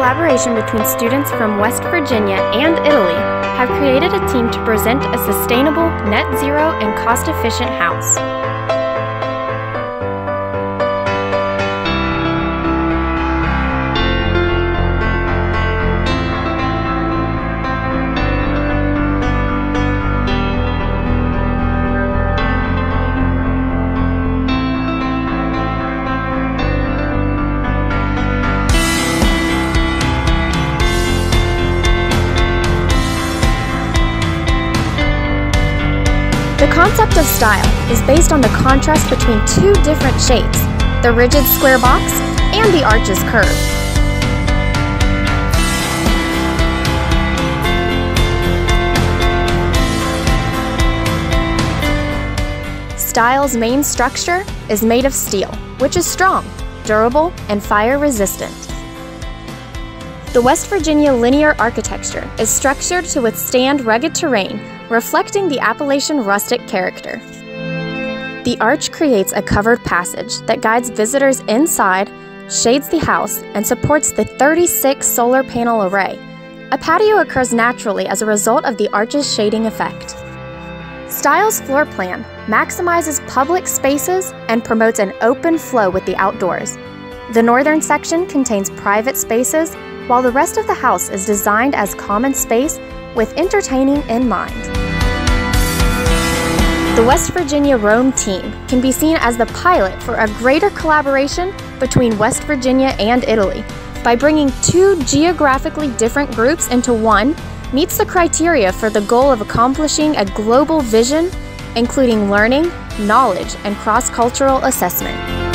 collaboration between students from West Virginia and Italy, have created a team to present a sustainable, net zero, and cost efficient house. The concept of STILE is based on the contrast between two different shapes the rigid square box and the arch's curve. STILE's main structure is made of steel, which is strong, durable, and fire resistant. The West Virginia linear architecture is structured to withstand rugged terrain, reflecting the Appalachian rustic character. The arch creates a covered passage that guides visitors inside, shades the house, and supports the 36 solar panel array. A patio occurs naturally as a result of the arch's shading effect. STILE's floor plan maximizes public spaces and promotes an open flow with the outdoors. The northern section contains private spaces, while the rest of the house is designed as common space with entertaining in mind. The West Virginia Rome team can be seen as the pilot for a greater collaboration between West Virginia and Italy. By bringing two geographically different groups into one, meets the criteria for the goal of accomplishing a global vision, including learning, knowledge, and cross cultural assessment.